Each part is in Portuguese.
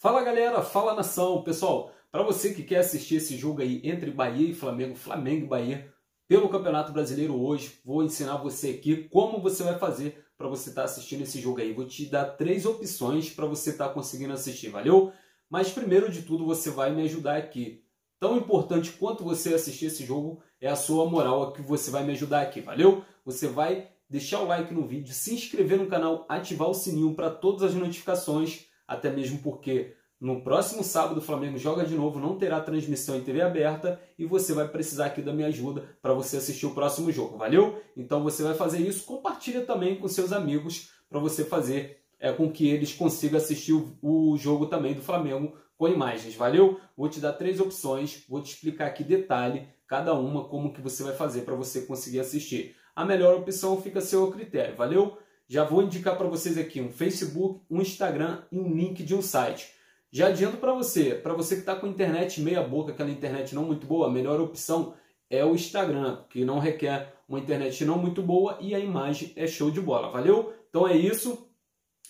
Fala galera, fala nação, pessoal. Para você que quer assistir esse jogo aí entre Bahia e Flamengo, Flamengo e Bahia, pelo Campeonato Brasileiro hoje, vou ensinar você aqui como você vai fazer para você estar tá assistindo esse jogo aí. Vou te dar três opções para você estar tá conseguindo assistir, valeu? Mas primeiro de tudo, você vai me ajudar aqui. Tão importante quanto você assistir esse jogo é a sua moral que você vai me ajudar aqui, valeu? Você vai deixar o like no vídeo, se inscrever no canal, ativar o sininho para todas as notificações até mesmo porque no próximo sábado o Flamengo joga de novo, não terá transmissão em TV aberta e você vai precisar aqui da minha ajuda para você assistir o próximo jogo, valeu? Então você vai fazer isso, compartilha também com seus amigos para você fazer é, com que eles consigam assistir o, o jogo também do Flamengo com imagens, valeu? Vou te dar três opções, vou te explicar aqui detalhe, cada uma, como que você vai fazer para você conseguir assistir. A melhor opção fica a seu critério, valeu? Já vou indicar para vocês aqui um Facebook, um Instagram e um link de um site. Já adianto para você, para você que está com internet meia boca, aquela internet não muito boa, a melhor opção é o Instagram, que não requer uma internet não muito boa e a imagem é show de bola, valeu? Então é isso.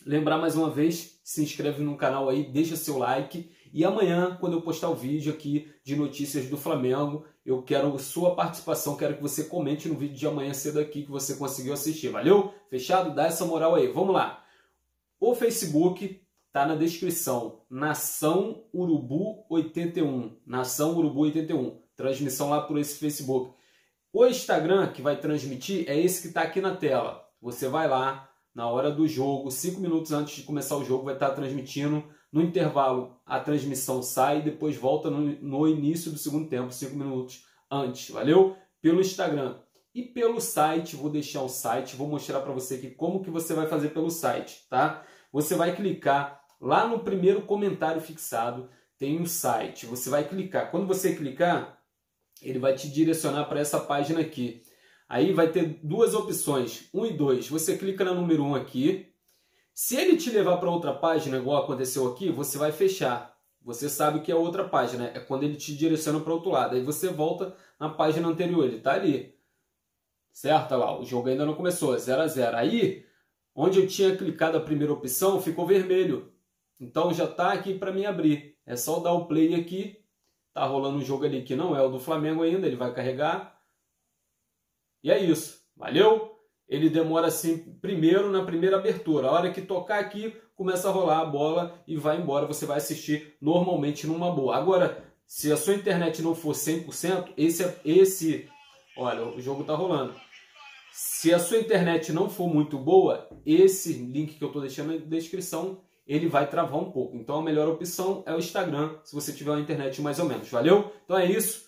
Lembrar mais uma vez, se inscreve no canal aí, deixa seu like e amanhã, quando eu postar o vídeo aqui de notícias do Flamengo, eu quero sua participação, quero que você comente no vídeo de amanhã cedo aqui que você conseguiu assistir. Valeu? Fechado? Dá essa moral aí. Vamos lá. O Facebook tá na descrição. Nação Urubu 81. Nação Urubu 81. Transmissão lá por esse Facebook. O Instagram que vai transmitir é esse que está aqui na tela. Você vai lá na hora do jogo, cinco minutos antes de começar o jogo, vai estar tá transmitindo no intervalo, a transmissão sai e depois volta no, no início do segundo tempo, 5 minutos antes, valeu? Pelo Instagram. E pelo site, vou deixar o site, vou mostrar para você aqui como que você vai fazer pelo site, tá? Você vai clicar lá no primeiro comentário fixado, tem um site. Você vai clicar. Quando você clicar, ele vai te direcionar para essa página aqui. Aí vai ter duas opções, 1 um e 2. Você clica na número 1 um aqui, se ele te levar para outra página, igual aconteceu aqui, você vai fechar. Você sabe que é outra página, é quando ele te direciona para outro lado. Aí você volta na página anterior, ele está ali. Certo? Olha lá, o jogo ainda não começou, 0 a 0 Aí, onde eu tinha clicado a primeira opção, ficou vermelho. Então já está aqui para mim abrir. É só dar o play aqui. Tá rolando um jogo ali que não é o do Flamengo ainda, ele vai carregar. E é isso. Valeu? Ele demora assim primeiro na primeira abertura. A hora que tocar aqui, começa a rolar a bola e vai embora. Você vai assistir normalmente numa boa. Agora, se a sua internet não for 100%, esse, esse olha, o jogo está rolando. Se a sua internet não for muito boa, esse link que eu estou deixando na descrição, ele vai travar um pouco. Então a melhor opção é o Instagram, se você tiver uma internet mais ou menos. Valeu? Então é isso.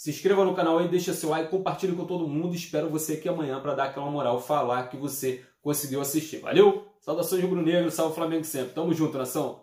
Se inscreva no canal aí, deixa seu like, compartilhe com todo mundo. Espero você aqui amanhã para dar aquela moral, falar que você conseguiu assistir. Valeu? Saudações rubro-negro, salve Flamengo sempre. Tamo junto, nação.